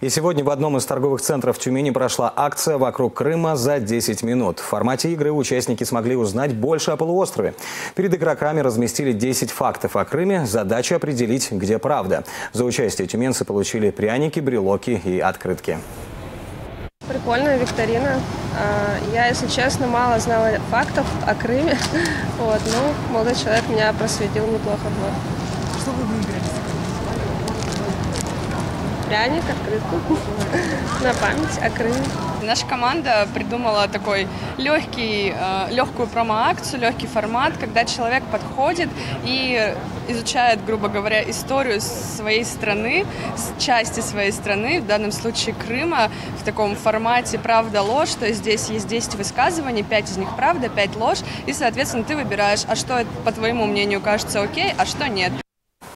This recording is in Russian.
И сегодня в одном из торговых центров Тюмени прошла акция «Вокруг Крыма за 10 минут». В формате игры участники смогли узнать больше о полуострове. Перед игроками разместили 10 фактов о Крыме. Задача определить, где правда. За участие тюменцы получили пряники, брелоки и открытки. Прикольная викторина. А, Я, если честно, мало знала фактов о Крыме. Вот, ну, молодой человек меня просветил неплохо. Вот. Что вы выиграли? Пряник, открытку на память о Крыме. Наша команда придумала такой легкий, э, легкую промо-акцию, легкий формат, когда человек подходит и изучает, грубо говоря, историю своей страны, части своей страны, в данном случае Крыма, в таком формате правда-ложь, то есть здесь есть 10 высказываний, 5 из них правда, 5 ложь, и, соответственно, ты выбираешь, а что, по твоему мнению, кажется окей, а что нет.